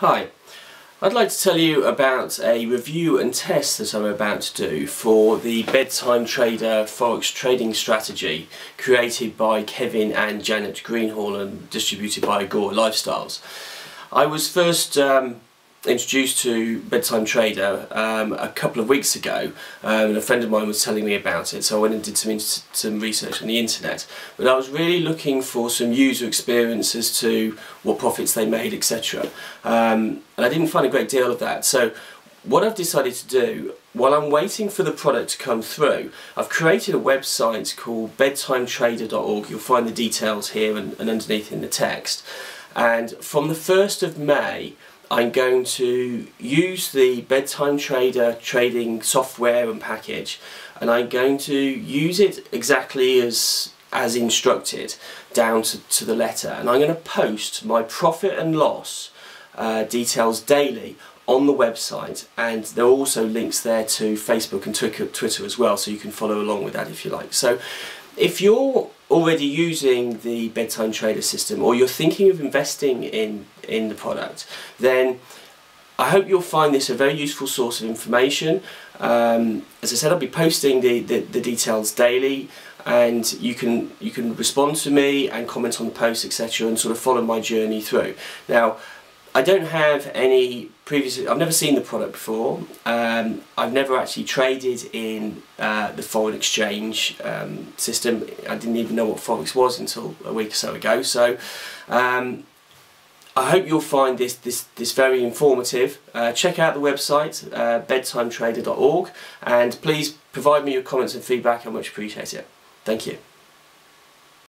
Hi, I'd like to tell you about a review and test that I'm about to do for the Bedtime Trader Forex trading strategy created by Kevin and Janet Greenhall and distributed by Agora Lifestyles. I was first um, introduced to Bedtime Trader um, a couple of weeks ago um, and a friend of mine was telling me about it so I went and did some, some research on the internet. But I was really looking for some user experience as to what profits they made etc um, and I didn't find a great deal of that. So what I've decided to do while I'm waiting for the product to come through I've created a website called bedtimetrader.org you'll find the details here and, and underneath in the text. And from the 1st of May I'm going to use the Bedtime Trader trading software and package and I'm going to use it exactly as as instructed down to, to the letter and I'm going to post my profit and loss uh, details daily on the website and there are also links there to Facebook and Twitter as well so you can follow along with that if you like. So if you're already using the bedtime trader system or you're thinking of investing in in the product then I hope you'll find this a very useful source of information. Um, as I said I'll be posting the, the, the, details daily and you can you can respond to me and comment on the post etc and sort of follow my journey through. Now I don't have any previous, I've never seen the product before, um, I've never actually traded in uh, the foreign exchange um, system, I didn't even know what Forex was until a week or so ago, so um, I hope you'll find this, this, this very informative. Uh, check out the website, uh, bedtimetrader.org, and please provide me your comments and feedback, I much appreciate it. Thank you.